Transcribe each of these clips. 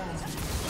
Wow.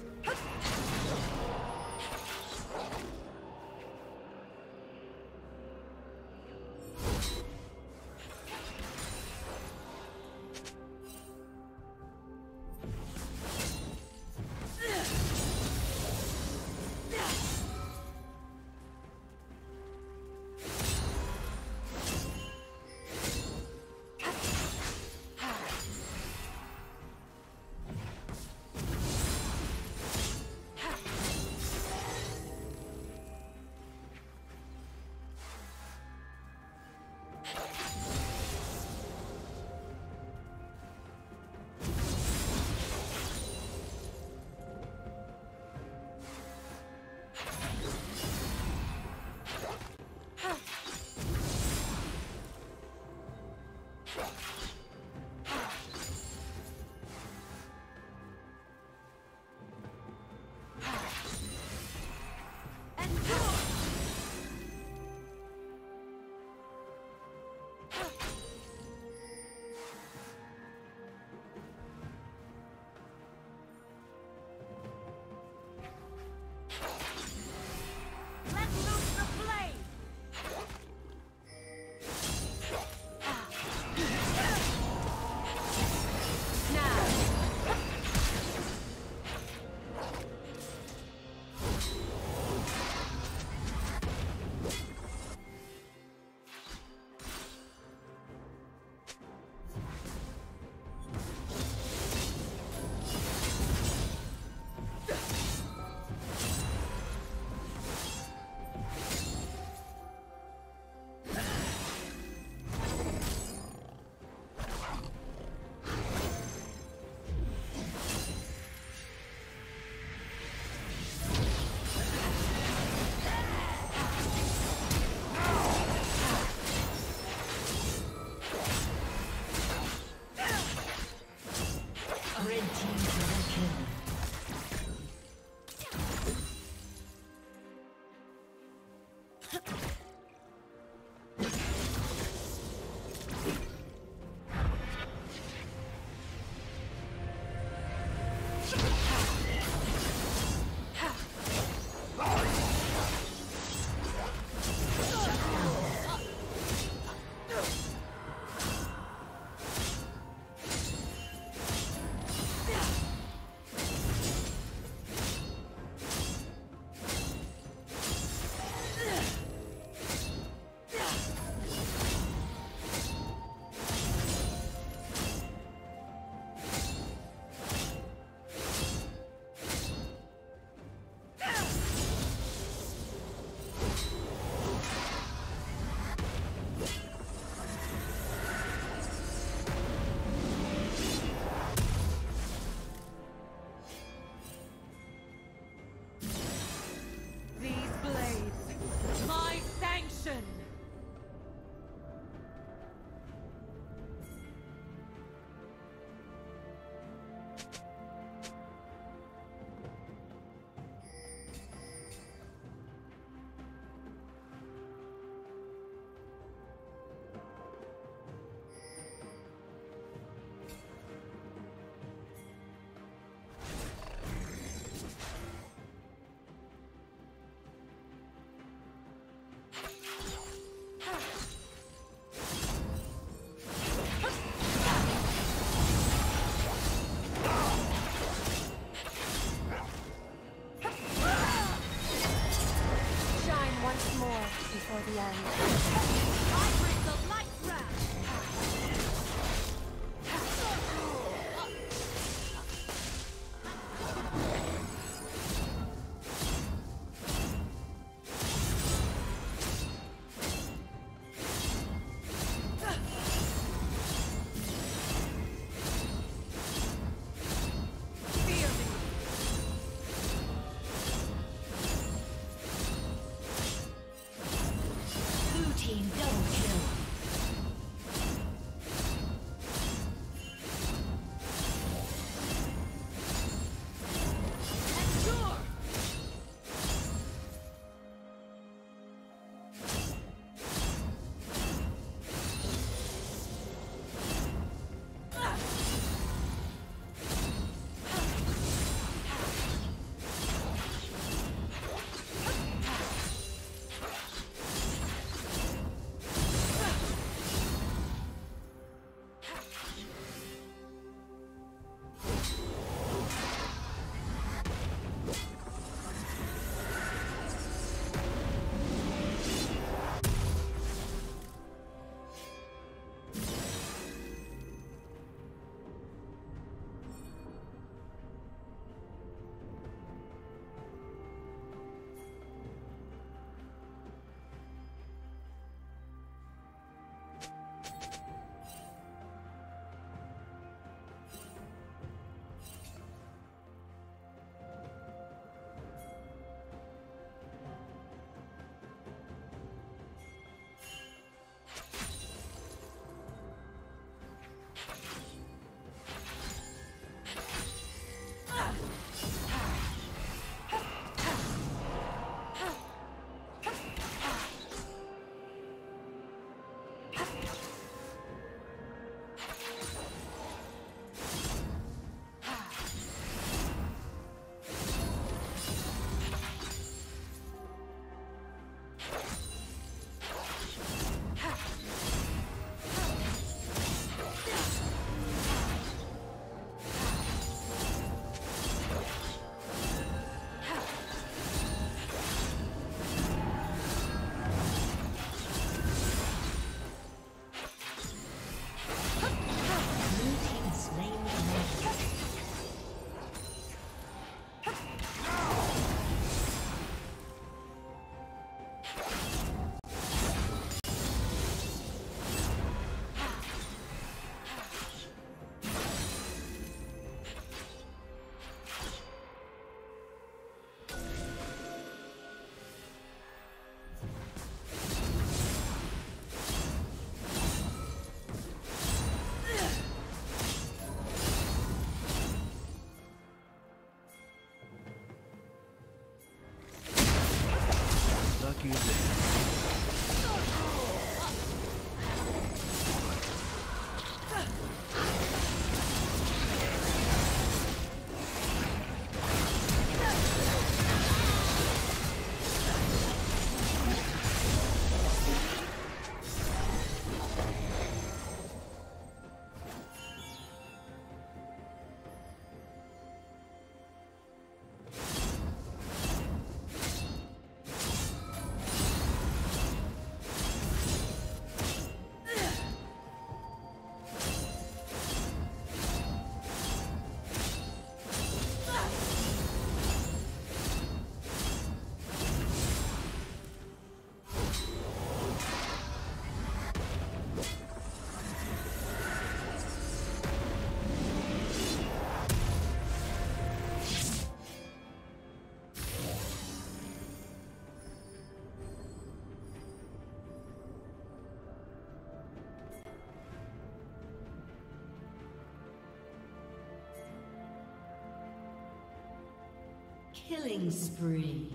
Killing spree.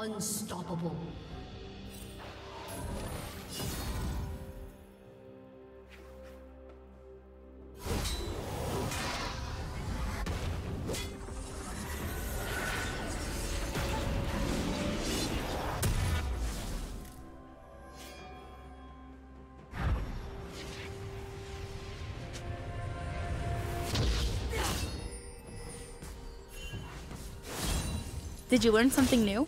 Unstoppable. Did you learn something new?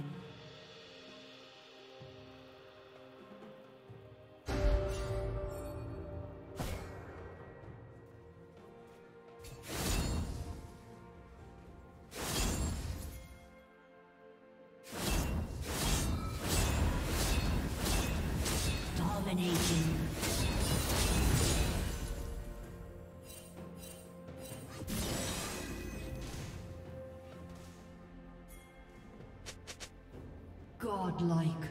Godlike.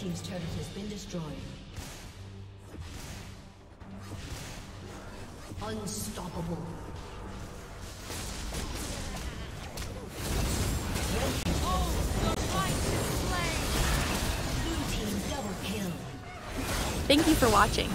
Team's turret has been destroyed. Unstoppable. Thank you for watching.